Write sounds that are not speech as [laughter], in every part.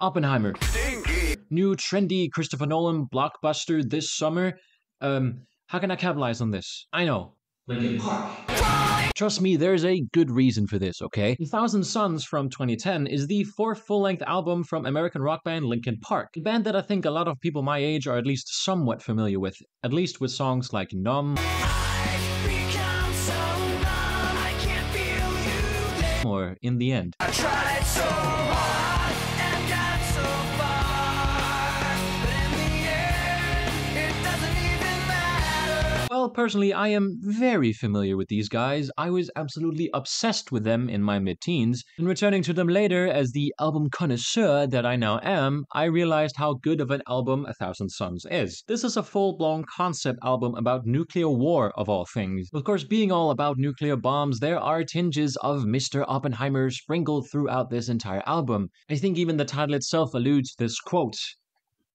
Oppenheimer. Stinky. New trendy Christopher Nolan blockbuster this summer. Um, how can I capitalize on this? I know. Linkin Park. Trust me, there's a good reason for this, okay? A Thousand Suns from 2010 is the fourth full length album from American rock band Linkin Park, a band that I think a lot of people my age are at least somewhat familiar with, at least with songs like Numb. Or In the End. Well, personally, I am very familiar with these guys. I was absolutely obsessed with them in my mid teens, and returning to them later as the album connoisseur that I now am, I realized how good of an album A Thousand Suns is. This is a full blown concept album about nuclear war, of all things. Of course, being all about nuclear bombs, there are tinges of Mr. Oppenheimer sprinkled throughout this entire album. I think even the title itself alludes to this quote.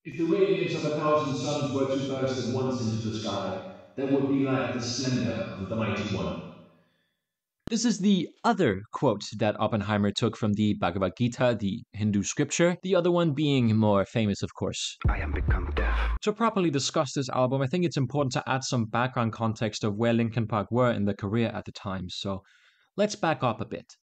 If the radiance of a thousand suns were to burst at once into the sky, that would be like the splendor of the mighty one. This is the other quote that Oppenheimer took from the Bhagavad Gita, the Hindu scripture, the other one being more famous, of course. I am become deaf. To properly discuss this album, I think it's important to add some background context of where Linkin Park were in their career at the time, so let's back up a bit.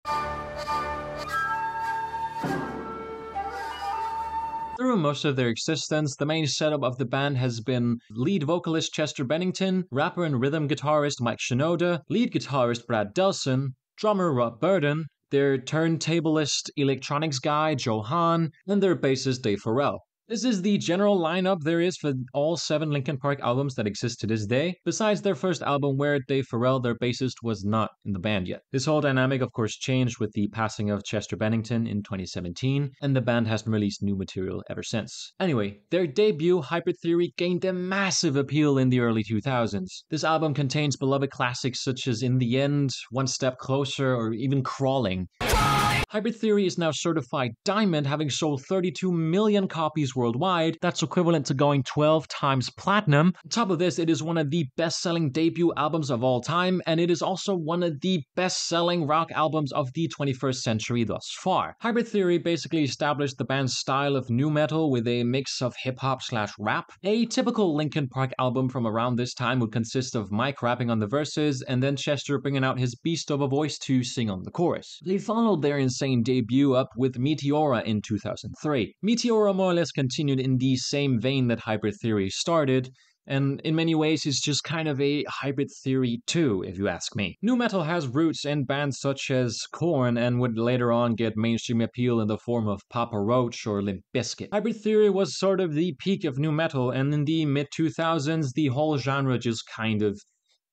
Through most of their existence, the main setup of the band has been lead vocalist Chester Bennington, rapper and rhythm guitarist Mike Shinoda, lead guitarist Brad Delson, drummer Rob Bourdon, their turntablist electronics guy Joe Hahn, and their bassist Dave Farrell. This is the general lineup there is for all seven Linkin Park albums that exist to this day, besides their first album where Dave Farrell, their bassist, was not in the band yet. This whole dynamic, of course, changed with the passing of Chester Bennington in 2017, and the band hasn't released new material ever since. Anyway, their debut, Hybrid Theory, gained a massive appeal in the early 2000s. This album contains beloved classics such as In the End, One Step Closer, or even Crawling. Hybrid Theory is now certified diamond, having sold 32 million copies worldwide. That's equivalent to going 12 times platinum. On top of this, it is one of the best selling debut albums of all time, and it is also one of the best selling rock albums of the 21st century thus far. Hybrid Theory basically established the band's style of nu metal with a mix of hip hop slash rap. A typical Linkin Park album from around this time would consist of Mike rapping on the verses and then Chester bringing out his beast of a voice to sing on the chorus. They followed their insane debut up with Meteora in 2003. Meteora more or less continued in the same vein that Hybrid Theory started, and in many ways is just kind of a hybrid theory too, if you ask me. Nu metal has roots in bands such as Korn and would later on get mainstream appeal in the form of Papa Roach or Limp Bizkit. Hybrid theory was sort of the peak of nu metal, and in the mid 2000s, the whole genre just kind of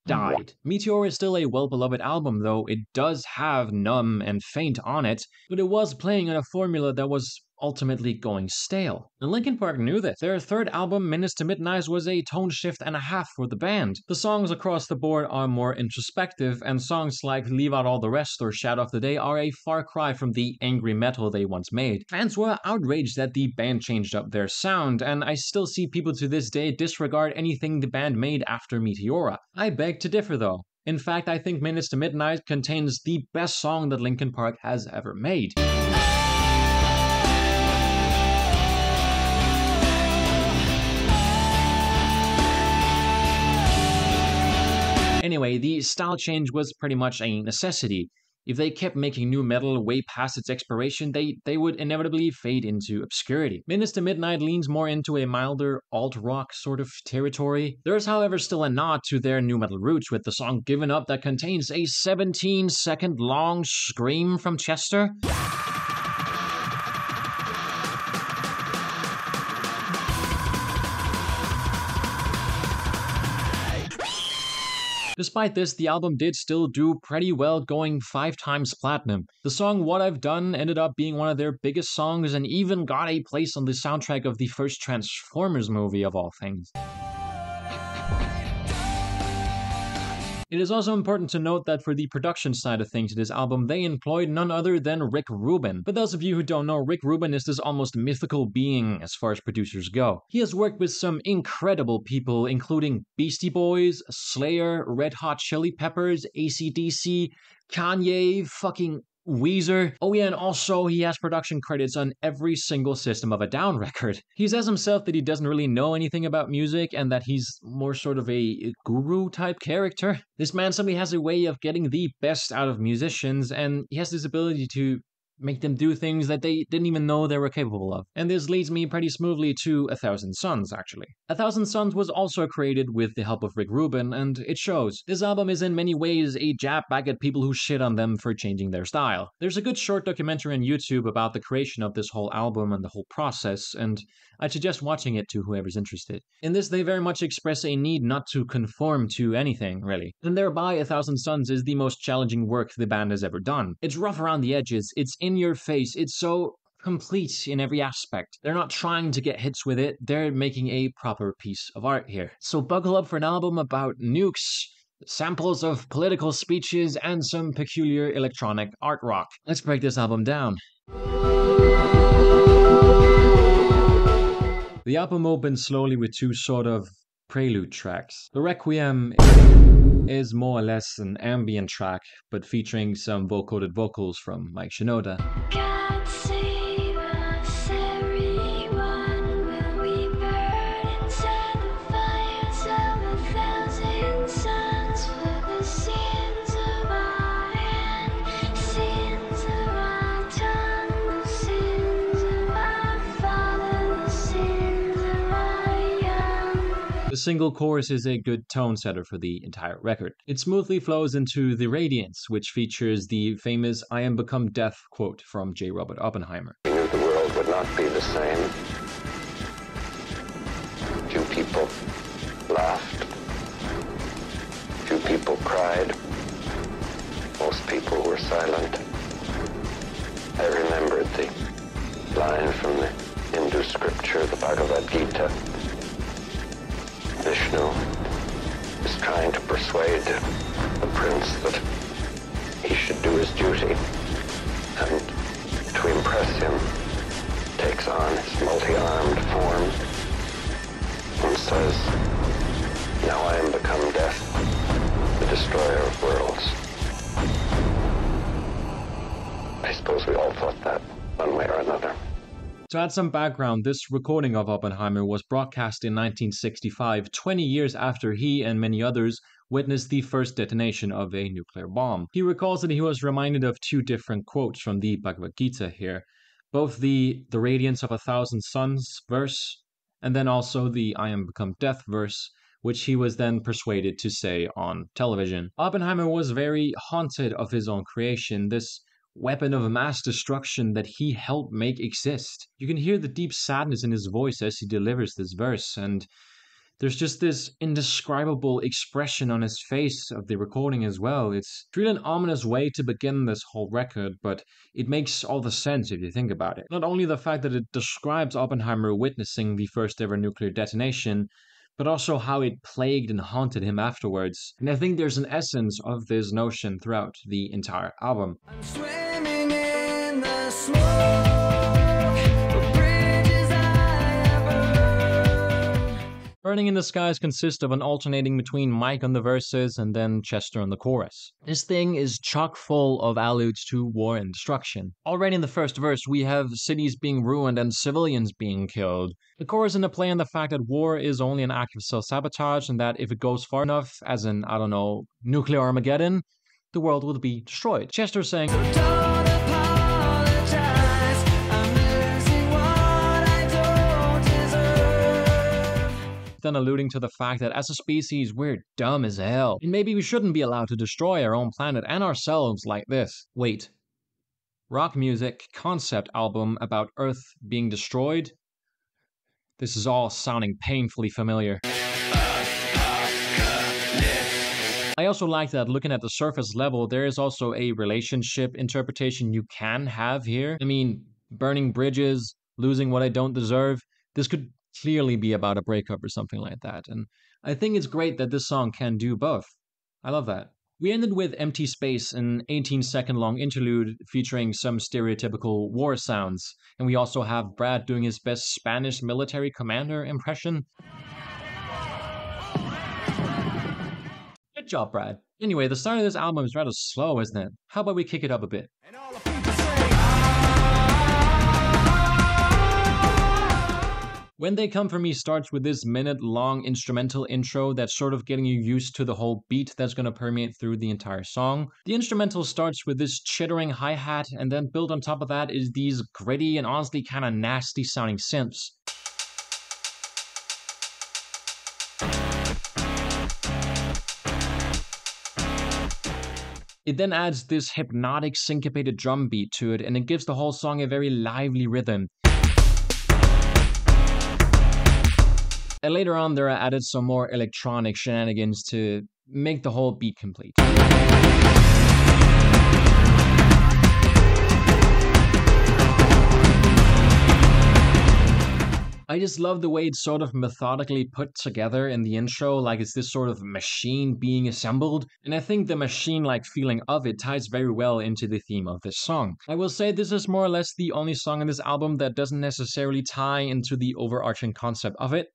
died. Meteor is still a well beloved album, though it does have Numb and Faint on it, but it was playing on a formula that was ultimately going stale. And Linkin Park knew this. Their third album, Minutes to Midnight, was a tone shift and a half for the band. The songs across the board are more introspective, and songs like Leave Out All the Rest or Shadow of the Day are a far cry from the angry metal they once made. Fans were outraged that the band changed up their sound, and I still see people to this day disregard anything the band made after Meteora. I beg to differ though. In fact, I think Minutes to Midnight contains the best song that Linkin Park has ever made. Anyway, the style change was pretty much a necessity. If they kept making nu metal way past its expiration, they, they would inevitably fade into obscurity. To Midnight leans more into a milder alt rock sort of territory. There is, however, still a nod to their nu metal roots with the song Given Up that contains a 17 second long scream from Chester. Despite this, the album did still do pretty well, going five times platinum. The song What I've Done ended up being one of their biggest songs and even got a place on the soundtrack of the first Transformers movie, of all things. It is also important to note that for the production side of things to this album, they employed none other than Rick Rubin. For those of you who don't know, Rick Rubin is this almost mythical being as far as producers go. He has worked with some incredible people, including Beastie Boys, Slayer, Red Hot Chili Peppers, ACDC, Kanye, fucking Weezer. Oh yeah, and also he has production credits on every single System of a Down [laughs] record. He says himself that he doesn't really know anything about music and that he's more sort of a guru type character. This man simply has a way of getting the best out of musicians and he has this ability to make them do things that they didn't even know they were capable of. And this leads me pretty smoothly to A Thousand Suns, actually. A Thousand Suns was also created with the help of Rick Rubin, and it shows. This album is in many ways a jab back at people who shit on them for changing their style. There's a good short documentary on YouTube about the creation of this whole album and the whole process, and I'd suggest watching it to whoever's interested. In this, they very much express a need not to conform to anything, really. And thereby, A Thousand Suns is the most challenging work the band has ever done. It's rough around the edges, it's in your face. It's so complete in every aspect. They're not trying to get hits with it, they're making a proper piece of art here. So buckle up for an album about nukes, samples of political speeches, and some peculiar electronic art rock. Let's break this album down. The album opens slowly with two sort of prelude tracks. The Requiem is more or less an ambient track, but featuring some vocoded vocals from Mike Shinoda. The single chorus is a good tone setter for the entire record. It smoothly flows into The Radiance, which features the famous I am become death quote from J. Robert Oppenheimer. We knew the world would not be the same. Few people laughed. Few people cried. Most people were silent. I remembered the line from the Hindu scripture, the Bhagavad Gita Vishnu is trying to persuade the prince that he should do his duty. And to impress him, takes on his multi-armed form and says, Now I am become death, the destroyer of worlds. I suppose we all thought that one way or another. To add some background, this recording of Oppenheimer was broadcast in 1965, 20 years after he and many others witnessed the first detonation of a nuclear bomb. He recalls that he was reminded of two different quotes from the Bhagavad Gita here, both the the radiance of a thousand suns verse and then also the I am become death verse which he was then persuaded to say on television. Oppenheimer was very haunted of his own creation. This weapon of mass destruction that he helped make exist. You can hear the deep sadness in his voice as he delivers this verse, and there's just this indescribable expression on his face of the recording as well. It's really an ominous way to begin this whole record, but it makes all the sense if you think about it. Not only the fact that it describes Oppenheimer witnessing the first ever nuclear detonation, but also how it plagued and haunted him afterwards. And I think there's an essence of this notion throughout the entire album. Burning in the Skies consists of an alternating between Mike on the verses and then Chester on the chorus. This thing is chock full of alludes to war and destruction. Already in the first verse, we have cities being ruined and civilians being killed. The chorus in the play on the fact that war is only an act of self sabotage and that if it goes far enough, as in, I don't know, nuclear Armageddon, the world will be destroyed. Chester saying, then alluding to the fact that as a species, we're dumb as hell. And maybe we shouldn't be allowed to destroy our own planet and ourselves like this. Wait. Rock music concept album about Earth being destroyed? This is all sounding painfully familiar. I also like that looking at the surface level, there is also a relationship interpretation you can have here. I mean, burning bridges, losing what I don't deserve. This could clearly be about a breakup or something like that. And I think it's great that this song can do both. I love that. We ended with Empty Space, an 18 second long interlude featuring some stereotypical war sounds. And we also have Brad doing his best Spanish military commander impression. Good job, Brad. Anyway, the start of this album is rather slow, isn't it? How about we kick it up a bit? When They Come For Me starts with this minute long instrumental intro that's sort of getting you used to the whole beat that's going to permeate through the entire song. The instrumental starts with this chittering hi hat, and then built on top of that is these gritty and honestly kind of nasty sounding synths. It then adds this hypnotic syncopated drum beat to it, and it gives the whole song a very lively rhythm. And later on, there are added some more electronic shenanigans to make the whole beat complete. I just love the way it's sort of methodically put together in the intro, like it's this sort of machine being assembled, and I think the machine like feeling of it ties very well into the theme of this song. I will say this is more or less the only song in this album that doesn't necessarily tie into the overarching concept of it,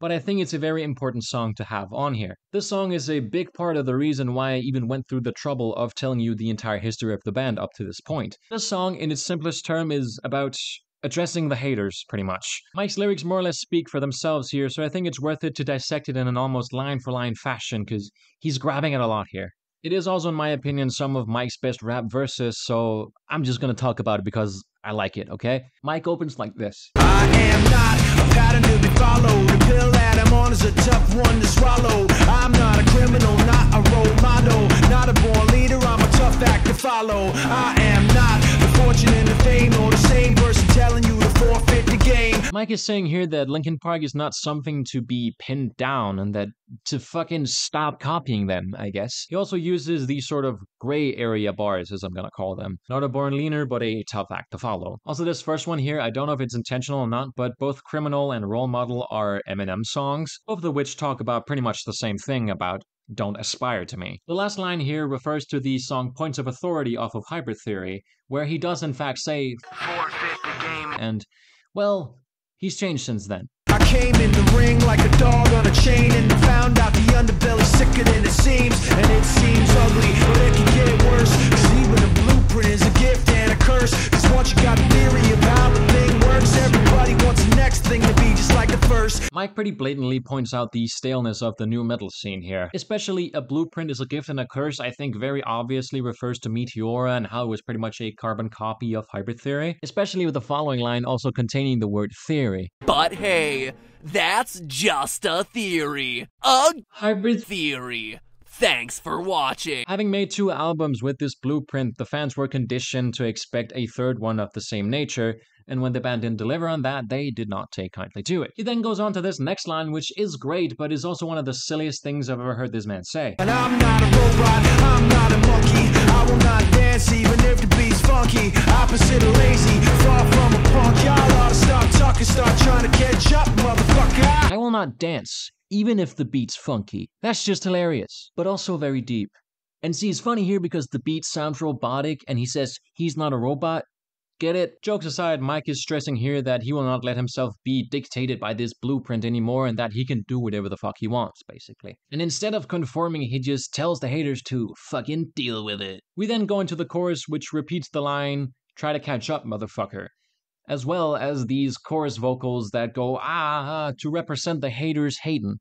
but I think it's a very important song to have on here. This song is a big part of the reason why I even went through the trouble of telling you the entire history of the band up to this point. This song, in its simplest term, is about addressing the haters, pretty much. Mike's lyrics more or less speak for themselves here, so I think it's worth it to dissect it in an almost line for line fashion, because he's grabbing at a lot here. It is also, in my opinion, some of Mike's best rap verses, so I'm just gonna talk about it because I like it, okay? Mike opens like this. I am not pattern to be followed. The pill that I'm on is a tough one to swallow. I'm not a criminal, not a role model, not a born leader. I'm a tough act to follow. I am not the fortune and the fame or the same person telling you forfeit the game. Mike is saying here that Linkin Park is not something to be pinned down and that to fucking stop copying them, I guess. He also uses these sort of gray area bars, as I'm gonna call them. Not a born leaner, but a tough act to follow. Also, this first one here, I don't know if it's intentional or not, but both Criminal and Role Model are Eminem songs, both of which talk about pretty much the same thing about don't aspire to me. The last line here refers to the song Points of Authority off of Hybrid Theory, where he does in fact say, Forfeit the game. and, well, he's changed since then. I came in the ring like a dog on a chain and found out the underbelly's sicker than it seems. And it seems ugly, but it can get worse. Cause even a blueprint is a gift and a curse. Cause once you got a theory of how the thing works, everybody wants the next thing to be just like the first. Mike pretty blatantly points out the staleness of the nu metal scene here. Especially a blueprint is a gift and a curse, I think very obviously refers to Meteora and how it was pretty much a carbon copy of Hybrid Theory. Especially with the following line also containing the word theory. But hey, that's just a theory. A Hybrid theory. Thanks for watching. Having made two albums with this blueprint, the fans were conditioned to expect a third one of the same nature, and when the band didn't deliver on that, they did not take kindly to it. He then goes on to this next line, which is great, but is also one of the silliest things I've ever heard this man say. And I'm not a robot, I'm not a monkey. I will not dance even if the beat's funky. Opposite of lazy, far from a punk. Y'all ought to stop talking, start trying to catch up, motherfucker. I will not dance, even if the beat's funky. That's just hilarious, but also very deep. And see, it's funny here because the beat sounds robotic and he says he's not a robot. Get it? Jokes aside, Mike is stressing here that he will not let himself be dictated by this blueprint anymore and that he can do whatever the fuck he wants, basically. And instead of conforming, he just tells the haters to fucking deal with it. We then go into the chorus, which repeats the line, try to catch up, motherfucker as well as these chorus vocals that go ah, to represent the haters hating.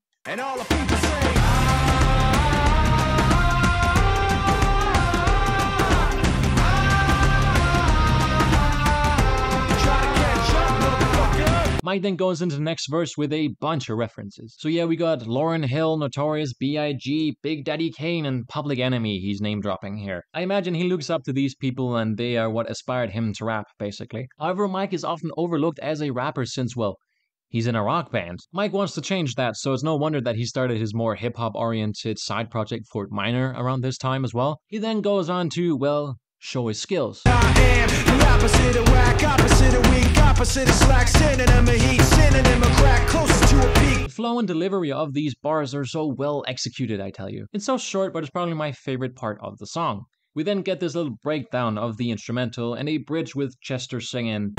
Mike then goes into the next verse with a bunch of references. So yeah, we got Lauryn Hill, Notorious B.I.G., Big Daddy Kane, and Public Enemy he's name dropping here. I imagine he looks up to these people and they are what inspired him to rap, basically. However, Mike is often overlooked as a rapper since, well, He's in a rock band. Mike wants to change that, so it's no wonder that he started his more hip hop oriented side project Fort Minor around this time as well. He then goes on to, well, show his skills. The flow and delivery of these bars are so well executed, I tell you. It's so short, but it's probably my favorite part of the song. We then get this little breakdown of the instrumental and a bridge with Chester singing.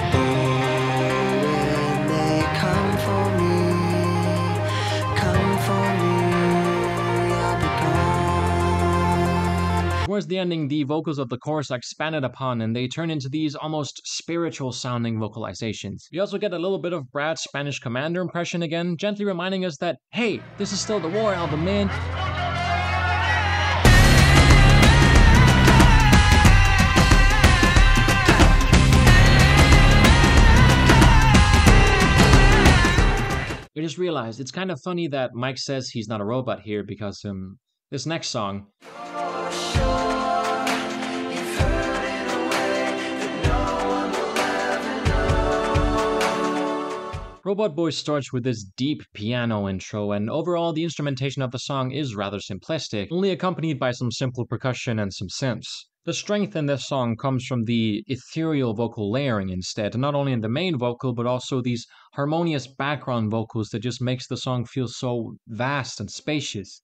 Towards the ending, the vocals of the chorus are expanded upon and they turn into these almost spiritual sounding vocalizations. You also get a little bit of Brad's Spanish commander impression again, gently reminding us that, hey, this is still the war album, man. I just realized it's kind of funny that Mike says he's not a robot here because um this next song Robot Boy starts with this deep piano intro, and overall, the instrumentation of the song is rather simplistic, only accompanied by some simple percussion and some synths. The strength in this song comes from the ethereal vocal layering instead, not only in the main vocal, but also these harmonious background vocals that just makes the song feel so vast and spacious.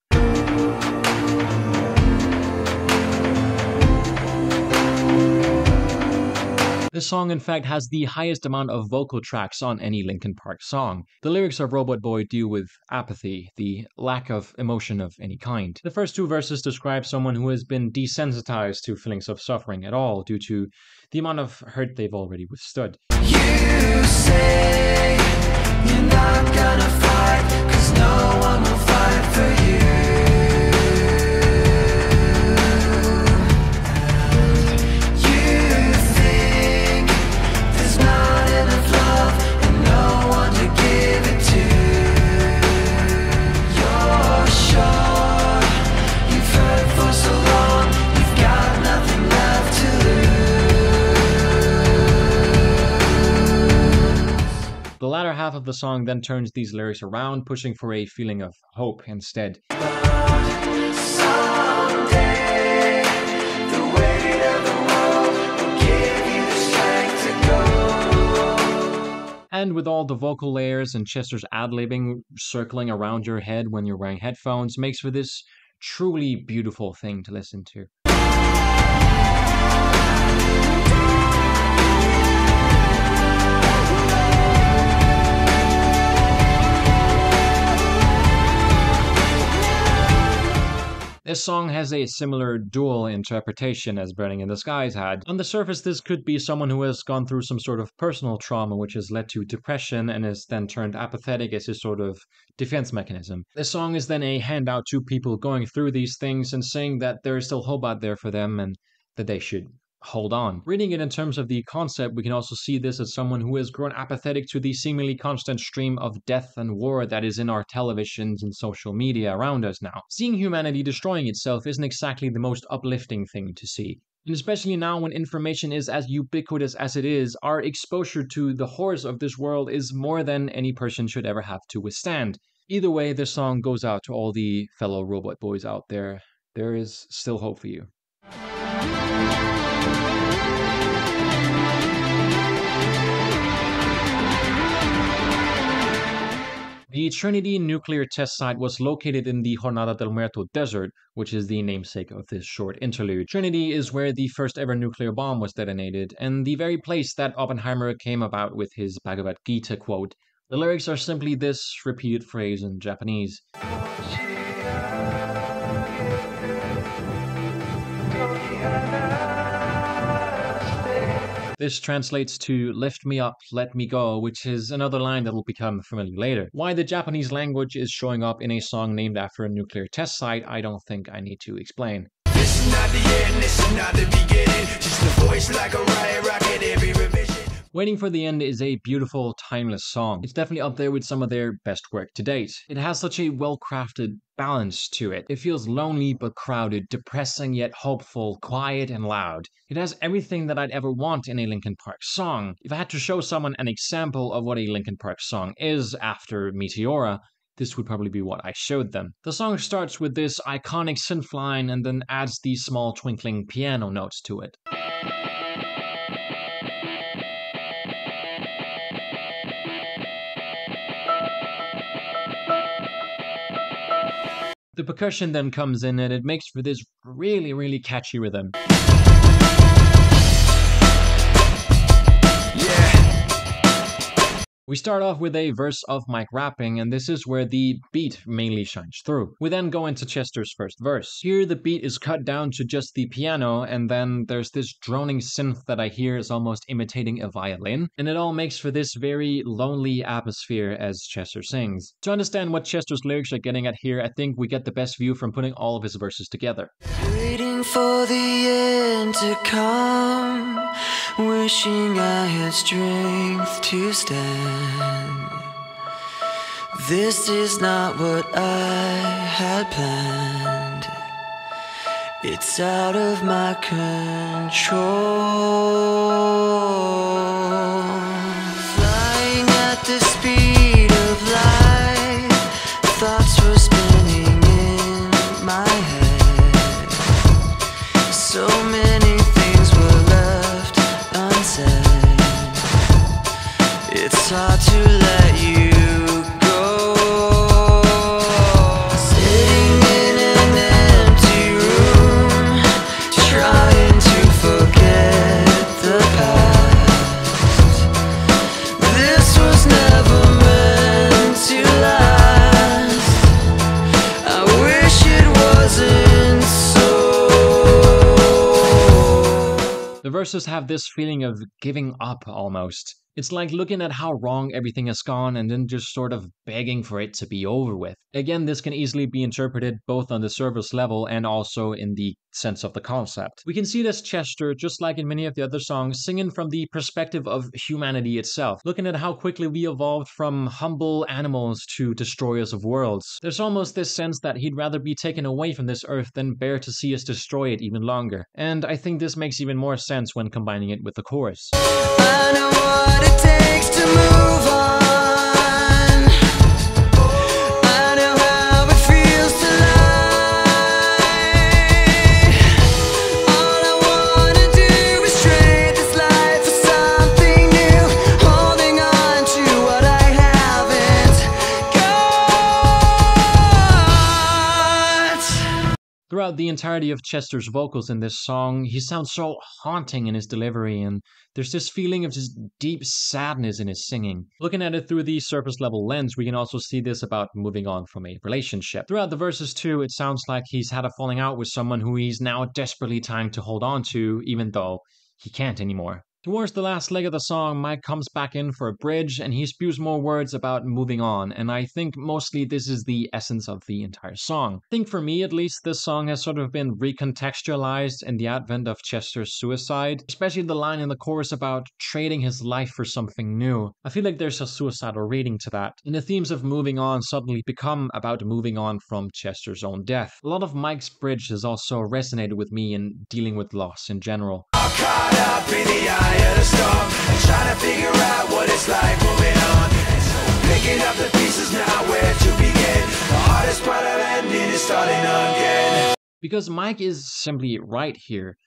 This song, in fact, has the highest amount of vocal tracks on any Linkin Park song. The lyrics of Robot Boy deal with apathy, the lack of emotion of any kind. The first two verses describe someone who has been desensitized to feelings of suffering at all due to the amount of hurt they've already withstood. You half of the song then turns these lyrics around, pushing for a feeling of hope instead. And with all the vocal layers and Chester's ad-libbing circling around your head when you're wearing headphones, makes for this truly beautiful thing to listen to. This song has a similar dual interpretation as Burning in the Skies had. On the surface, this could be someone who has gone through some sort of personal trauma which has led to depression and is then turned apathetic as his sort of defense mechanism. This song is then a handout to people going through these things and saying that there is still hope out there for them and that they should hold on. Reading it in terms of the concept, we can also see this as someone who has grown apathetic to the seemingly constant stream of death and war that is in our televisions and social media around us now. Seeing humanity destroying itself isn't exactly the most uplifting thing to see. And especially now when information is as ubiquitous as it is, our exposure to the horrors of this world is more than any person should ever have to withstand. Either way, this song goes out to all the fellow robot boys out there. There is still hope for you. The Trinity nuclear test site was located in the Jornada del Muerto desert, which is the namesake of this short interlude. Trinity is where the first ever nuclear bomb was detonated, and the very place that Oppenheimer came about with his Bhagavad Gita quote. The lyrics are simply this repeated phrase in Japanese. This translates to lift me up, let me go, which is another line that will become familiar later. Why the Japanese language is showing up in a song named after a nuclear test site, I don't think I need to explain. This is not the end, this is not the beginning. Just a voice like a riot rocket. Waiting for the End is a beautiful, timeless song. It's definitely up there with some of their best work to date. It has such a well crafted balance to it. It feels lonely but crowded, depressing yet hopeful, quiet and loud. It has everything that I'd ever want in a Linkin Park song. If I had to show someone an example of what a Linkin Park song is after Meteora, this would probably be what I showed them. The song starts with this iconic synth line and then adds these small twinkling piano notes to it. The percussion then comes in and it makes for this really, really catchy rhythm. We start off with a verse of Mike rapping, and this is where the beat mainly shines through. We then go into Chester's first verse. Here, the beat is cut down to just the piano, and then there's this droning synth that I hear is almost imitating a violin, and it all makes for this very lonely atmosphere as Chester sings. To understand what Chester's lyrics are getting at here, I think we get the best view from putting all of his verses together. Waiting for the end to come, wishing I had strength to stand. This is not what I had planned. It's out of my control. Verses have this feeling of giving up almost. It's like looking at how wrong everything has gone and then just sort of begging for it to be over with. Again, this can easily be interpreted both on the service level and also in the sense of the concept. We can see this Chester, just like in many of the other songs, singing from the perspective of humanity itself, looking at how quickly we evolved from humble animals to destroyers of worlds. There's almost this sense that he'd rather be taken away from this earth than bear to see us destroy it even longer. And I think this makes even more sense when combining it with the chorus. Takes to move on. Throughout the entirety of Chester's vocals in this song, he sounds so haunting in his delivery, and there's this feeling of just deep sadness in his singing. Looking at it through the surface level lens, we can also see this about moving on from a relationship. Throughout the verses, too, it sounds like he's had a falling out with someone who he's now desperately trying to hold on to, even though he can't anymore. Towards the last leg of the song, Mike comes back in for a bridge and he spews more words about moving on, and I think mostly this is the essence of the entire song. I think for me at least, this song has sort of been recontextualized in the advent of Chester's suicide, especially the line in the chorus about trading his life for something new. I feel like there's a suicidal reading to that, and the themes of moving on suddenly become about moving on from Chester's own death. A lot of Mike's bridge has also resonated with me in dealing with loss in general. And trying to figure out what it's like on. Picking up the pieces now, where to begin? The hardest part of ending. Because Mike is simply right here.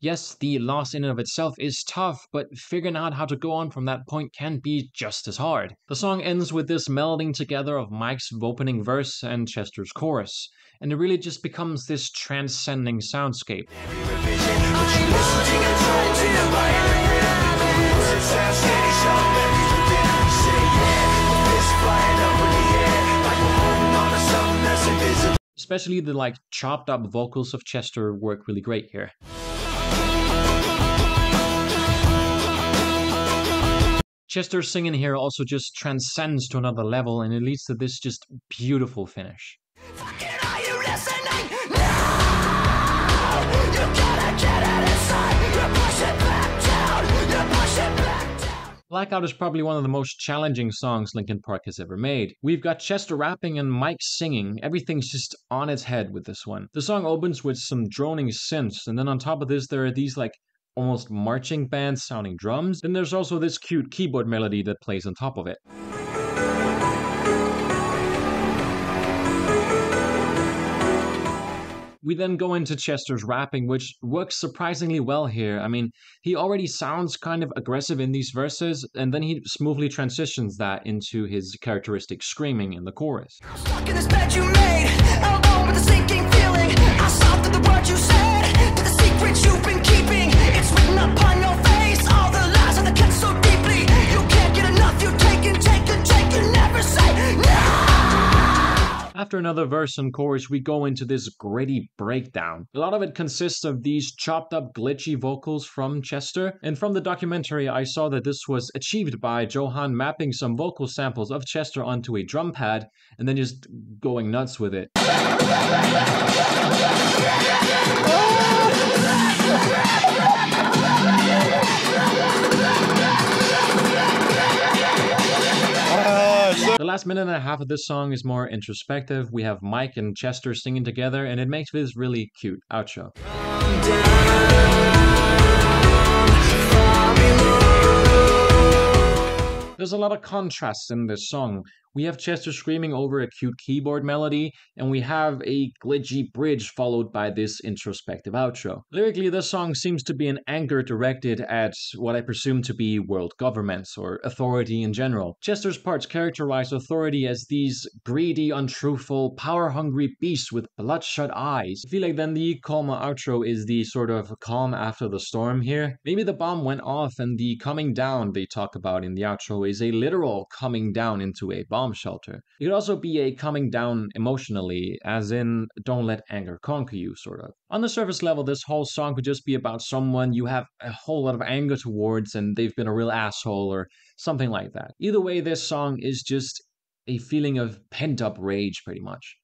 Yes, the loss in and of itself is tough, but figuring out how to go on from that point can be just as hard. The song ends with this melding together of Mike's opening verse and Chester's chorus, and it really just becomes this transcending soundscape. Especially the like chopped up vocals of Chester work really great here. Chester's singing here also just transcends to another level and it leads to this just beautiful finish. Are you listening? No! You gotta get it inside. You push it back down. You push it back down. Blackout is probably one of the most challenging songs Linkin Park has ever made. We've got Chester rapping and Mike singing. Everything's just on its head with this one. The song opens with some droning synths, and then on top of this, there are these like almost marching band sounding drums. Then there's also this cute keyboard melody that plays on top of it. We then go into Chester's rapping, which works surprisingly well here. I mean, he already sounds kind of aggressive in these verses, and then he smoothly transitions that into his characteristic screaming in the chorus. You. It's written upon your face, all the lies that cut so deeply. You can't get enough, you're taking take and take and never say no. After another verse and chorus, we go into this gritty breakdown. A lot of it consists of these chopped up, glitchy vocals from Chester, and from the documentary, I saw that this was achieved by Joe Hahn mapping some vocal samples of Chester onto a drum pad and then just going nuts with it. Oh! The last minute and a half of this song is more introspective. We have Mike and Chester singing together, and it makes this really cute outro. There's a lot of contrasts in this song. We have Chester screaming over a cute keyboard melody, and we have a glitchy bridge followed by this introspective outro. Lyrically, this song seems to be an anger directed at what I presume to be world governments or authority in general. Chester's parts characterize authority as these greedy, untruthful, power hungry beasts with bloodshot eyes. I feel like then the calma outro is the sort of calm after the storm here. Maybe the bomb went off, and the coming down they talk about in the outro is a literal coming down into a bomb shelter. It could also be a coming down emotionally, as in, don't let anger conquer you, sort of. On the surface level, this whole song could just be about someone you have a whole lot of anger towards and they've been a real asshole or something like that. Either way, this song is just a feeling of pent up rage, pretty much.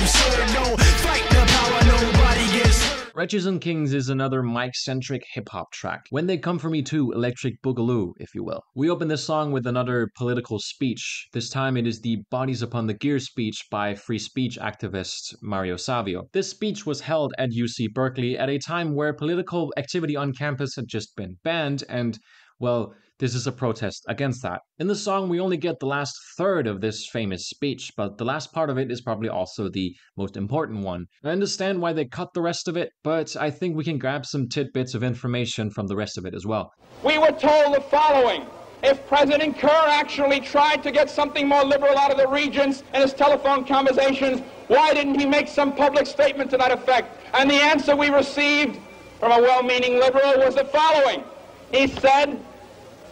absurd. Wretches and Kings is another Mike centric hip hop track. When They Come For Me Too, Electric Boogaloo, if you will. We open this song with another political speech. This time it is the Bodies Upon the Gear speech by free speech activist Mario Savio. This speech was held at UC Berkeley at a time where political activity on campus had just been banned, and, well, this is a protest against that. In the song, we only get the last third of this famous speech, but the last part of it is probably also the most important one. I understand why they cut the rest of it, but I think we can grab some tidbits of information from the rest of it as well. We were told the following. If President Kerr actually tried to get something more liberal out of the regents in his telephone conversations, why didn't he make some public statement to that effect? And the answer we received from a well-meaning liberal was the following. He said,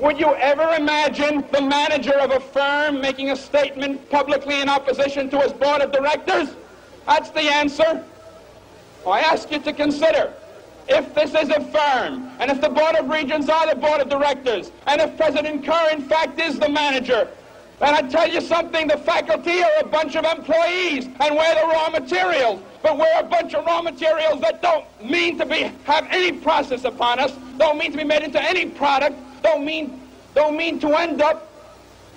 would you ever imagine the manager of a firm making a statement publicly in opposition to his board of directors? That's the answer. I ask you to consider if this is a firm, and if the Board of Regents are the Board of Directors, and if President Kerr, in fact, is the manager, then I tell you something, the faculty are a bunch of employees, and we're the raw materials. But we're a bunch of raw materials that don't mean to be have any process upon us, don't mean to be made into any product, don't mean don't mean to end up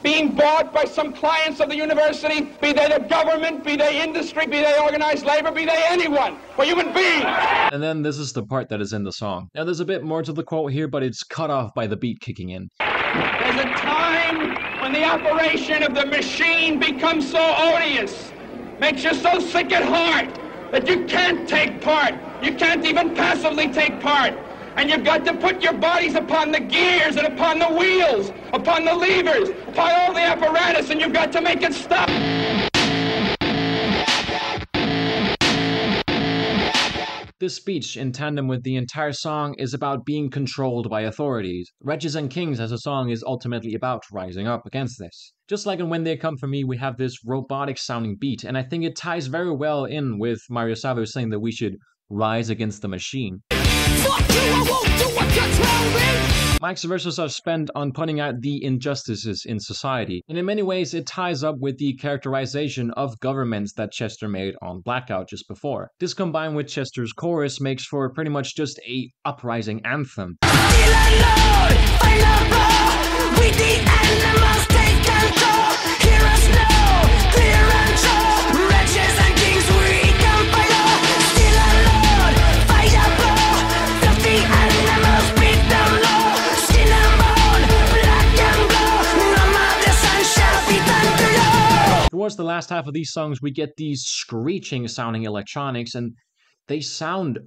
being bought by some clients of the university, be they the government, be they industry, be they organized labor, be they anyone. We're human beings. And then this is the part that is in the song. Now, there's a bit more to the quote here, but it's cut off by the beat kicking in. There's a time when the operation of the machine becomes so odious, makes you so sick at heart that you can't take part. You can't even passively take part. And you've got to put your bodies upon the gears and upon the wheels, upon the levers, upon all the apparatus, and you've got to make it stop. This speech, in tandem with the entire song, is about being controlled by authorities. Wretches and Kings as a song is ultimately about rising up against this. Just like in When They Come For Me, we have this robotic sounding beat, and I think it ties very well in with Mario Savio saying that we should rise against the machine. Mike's verses are spent on pointing out the injustices in society, and in many ways it ties up with the characterization of governments that Chester made on Blackout just before. This combined with Chester's chorus makes for pretty much just a uprising anthem. Towards the last half of these songs, we get these screeching sounding electronics, and they sound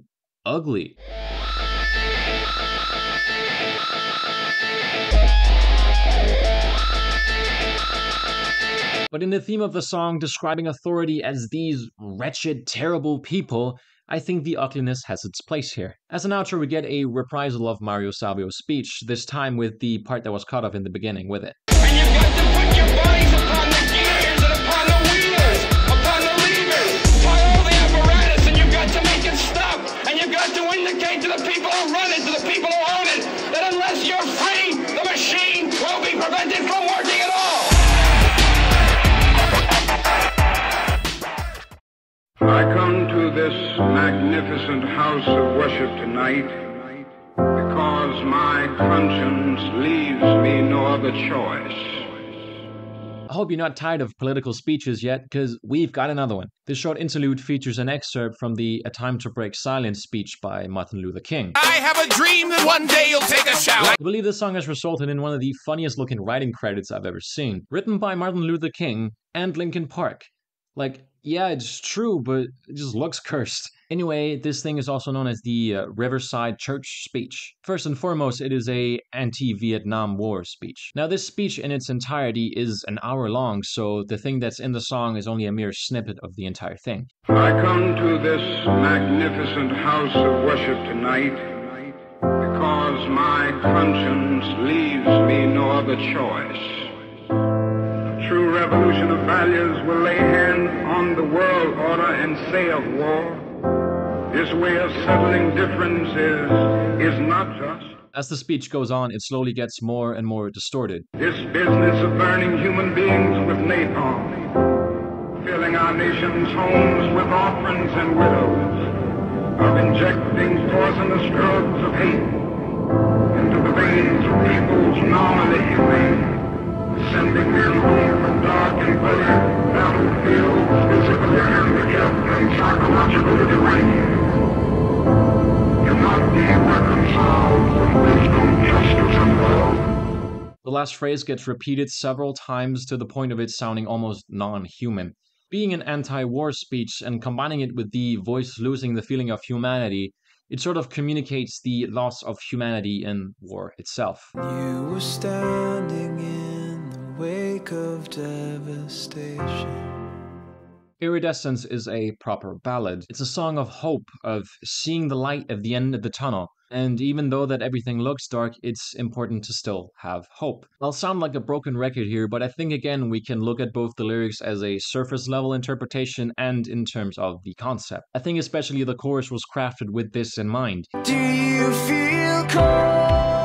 ugly. But in the theme of the song describing authority as these wretched, terrible people, I think the ugliness has its place here. As an outro, we get a reprisal of Mario Savio's speech, this time with the part that was cut off in the beginning with it. This magnificent house of worship tonight because my conscience leaves me no other choice. I hope you're not tired of political speeches yet, because we've got another one. This short interlude features an excerpt from the A Time to Break Silence speech by Martin Luther King. I have a dream that one day you'll take a shower. I believe this song has resulted in one of the funniest looking writing credits I've ever seen. Written by Martin Luther King and Linkin Park. Like, yeah, it's true, but it just looks cursed. Anyway, this thing is also known as the uh, Riverside Church speech. First and foremost, it is a anti-Vietnam War speech. Now, this speech in its entirety is an hour long, so the thing that's in the song is only a mere snippet of the entire thing. I come to this magnificent house of worship tonight because my conscience leaves me no other choice. True revolution of values will lay hands on the world order and say of war, this way of settling differences is not just. As the speech goes on, it slowly gets more and more distorted. This business of burning human beings with napalm, filling our nation's homes with orphans and widows, of injecting poisonous drugs of hate into the veins of peoples normally humane, sending them home from dark and bloody battlefields physically handicapped and psychologically deranged. Cannot be reconciled with wisdom, justice, and. The last phrase gets repeated several times to the point of it sounding almost non human. Being an anti war speech and combining it with the voice losing the feeling of humanity, it sort of communicates the loss of humanity in war itself. You were standing in the wake of devastation. Iridescent is a proper ballad. It's a song of hope, of seeing the light at the end of the tunnel. And even though that everything looks dark, it's important to still have hope. I'll sound like a broken record here, but I think again we can look at both the lyrics as a surface level interpretation and in terms of the concept. I think especially the chorus was crafted with this in mind. Do you feel cold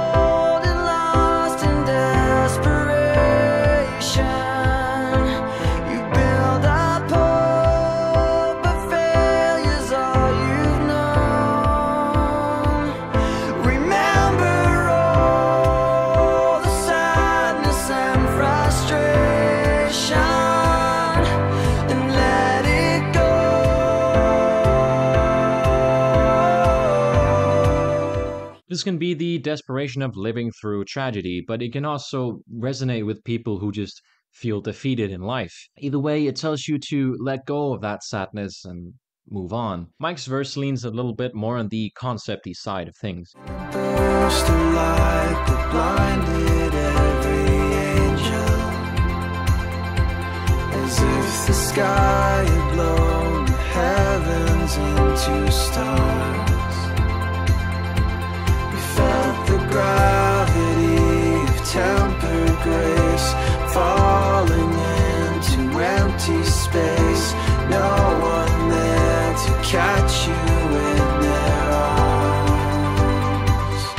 This can be the desperation of living through tragedy, but it can also resonate with people who just feel defeated in life. Either way, it tells you to let go of that sadness and move on. Mike's verse leans a little bit more on the concepty side of things. sky had blown the heavens into stars gravity of tempered grace Falling into empty space. No one there to catch you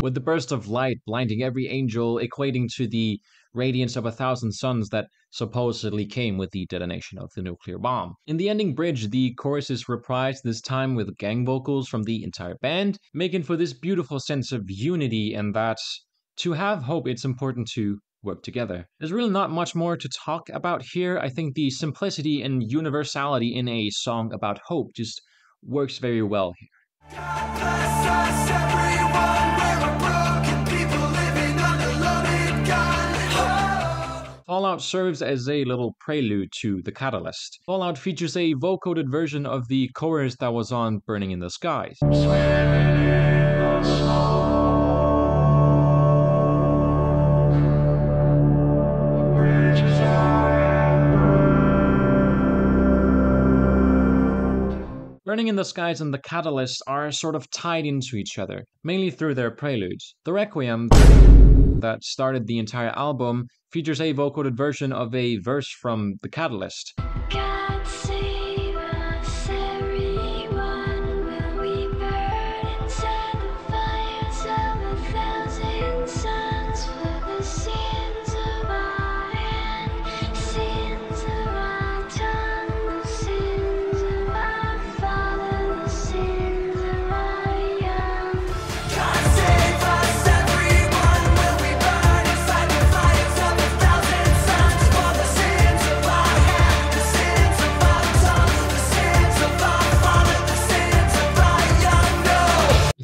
with the burst of light blinding every angel, equating to the radiance of a thousand suns that supposedly came with the detonation of the nuclear bomb. In the ending bridge, the chorus is reprised, this time with gang vocals from the entire band, making for this beautiful sense of unity and that to have hope, it's important to work together. There's really not much more to talk about here. I think the simplicity and universality in a song about hope just works very well here. Fallout serves as a little prelude to The Catalyst. Fallout features a vocoded version of the chorus that was on Burning in the Skies. Burning in the Skies and the Catalyst are sort of tied into each other, mainly through their preludes. The Requiem, that started the entire album, features a vocoded version of a verse from the Catalyst.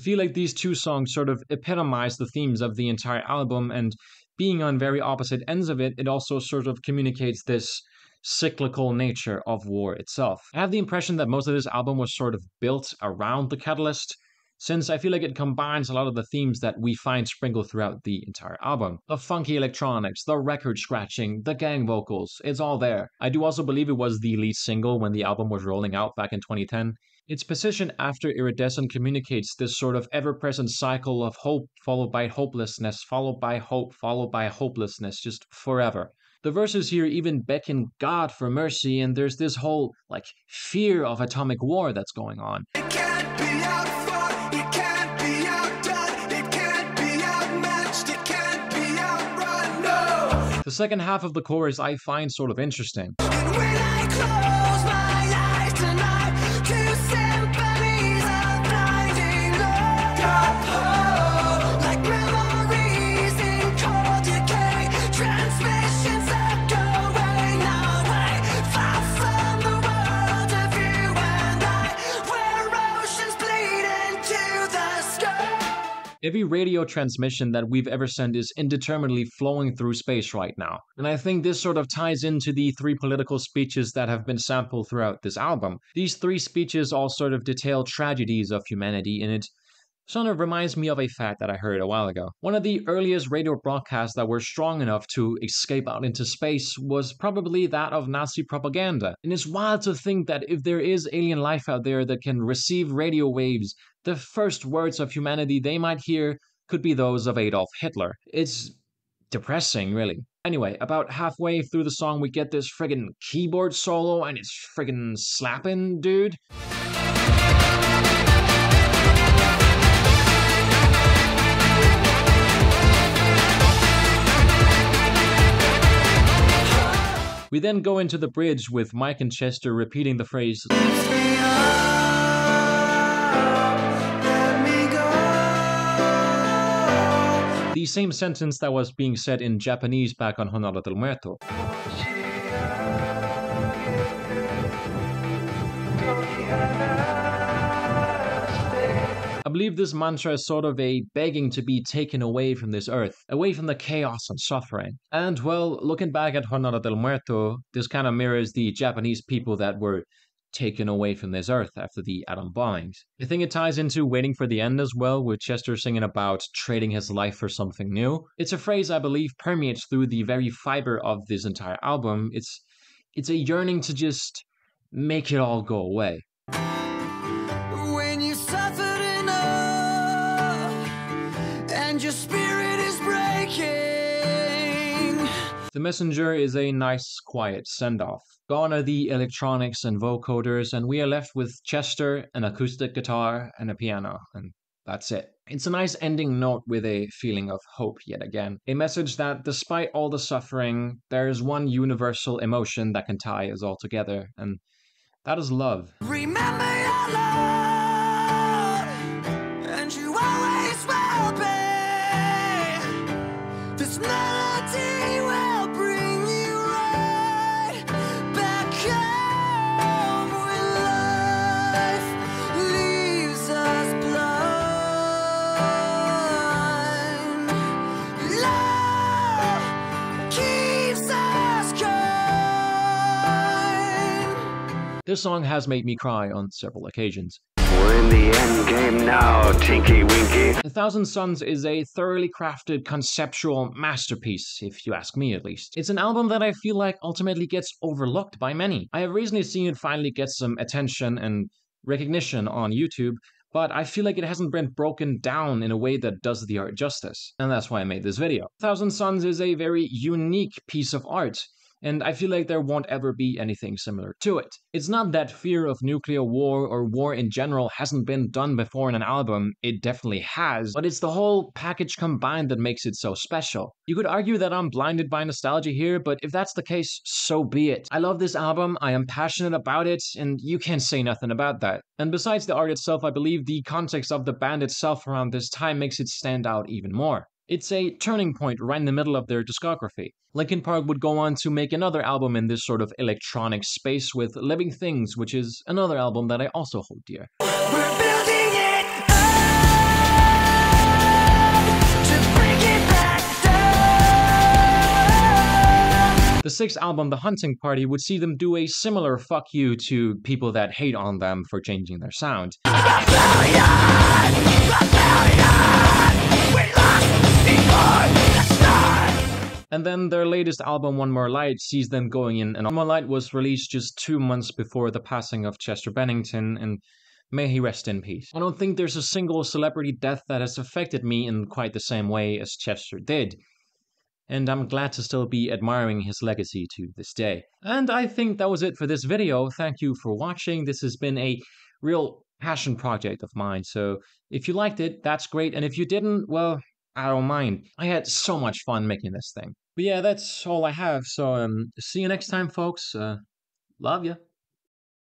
Feel like these two songs sort of epitomize the themes of the entire album, and being on very opposite ends of it, it also sort of communicates this cyclical nature of war itself. I have the impression that most of this album was sort of built around the Catalyst, since I feel like it combines a lot of the themes that we find sprinkled throughout the entire album. The funky electronics, the record scratching, the gang vocals, it's all there. I do also believe it was the lead single when the album was rolling out back in 2010. Its position after Iridescent communicates this sort of ever present cycle of hope followed by hopelessness, followed by hope, followed by hopelessness, just forever. The verses here even beckon God for mercy, and there's this whole, like, fear of atomic war that's going on. It can't be outfought, it can't be outdone, it can't be outmatched, it can't be outrun, no. The second half of the chorus I find sort of interesting. Every radio transmission that we've ever sent is indeterminately flowing through space right now. And I think this sort of ties into the three political speeches that have been sampled throughout this album. These three speeches all sort of detail tragedies of humanity, in it sort of reminds me of a fact that I heard a while ago. One of the earliest radio broadcasts that were strong enough to escape out into space was probably that of Nazi propaganda. And it's wild to think that if there is alien life out there that can receive radio waves, the first words of humanity they might hear could be those of Adolf Hitler. It's depressing, really. Anyway, about halfway through the song, we get this friggin' keyboard solo, and it's friggin' slapping, dude. We then go into the bridge with Mike and Chester repeating the phrase, the same sentence that was being said in Japanese back on Jornada del Muerto. Believe this mantra is sort of a begging to be taken away from this earth, away from the chaos and suffering. And well, looking back at Jornada del Muerto, this kind of mirrors the Japanese people that were taken away from this earth after the atom bombings. I think it ties into Waiting for the End as well, with Chester singing about trading his life for something new. It's a phrase I believe permeates through the very fiber of this entire album. It's it's a yearning to just make it all go away. And your spirit is breaking. The Messenger is a nice, quiet send off. Gone are the electronics and vocoders, and we are left with Chester, an acoustic guitar, and a piano, and that's it. It's a nice ending note with a feeling of hope yet again. A message that, despite all the suffering, there is one universal emotion that can tie us all together, and that is love. Remember your Lord, This song has made me cry on several occasions. We're in the end game now, Tinky Winky. A Thousand Suns is a thoroughly crafted conceptual masterpiece, if you ask me at least. It's an album that I feel like ultimately gets overlooked by many. I have recently seen it finally get some attention and recognition on YouTube, but I feel like it hasn't been broken down in a way that does the art justice. And that's why I made this video. Thousand Suns is a very unique piece of art and I feel like there won't ever be anything similar to it. It's not that fear of nuclear war or war in general hasn't been done before in an album, it definitely has, but it's the whole package combined that makes it so special. You could argue that I'm blinded by nostalgia here, but if that's the case, so be it. I love this album, I am passionate about it, and you can't say nothing about that. And besides the art itself, I believe the context of the band itself around this time makes it stand out even more. It's a turning point right in the middle of their discography. Linkin Park would go on to make another album in this sort of electronic space with Living Things, which is another album that I also hold dear. We're building it up to bring it back down. The sixth album, The Hunting Party, would see them do a similar fuck you to people that hate on them for changing their sound. And then their latest album, One More Light, sees them going in. And One More Light was released just two months before the passing of Chester Bennington, and may he rest in peace. I don't think there's a single celebrity death that has affected me in quite the same way as Chester did. And I'm glad to still be admiring his legacy to this day. And I think that was it for this video. Thank you for watching. This has been a real passion project of mine. So if you liked it, that's great. And if you didn't, well, I don't mind. I had so much fun making this thing. But yeah, that's all I have. So um, see you next time, folks. Uh, love ya.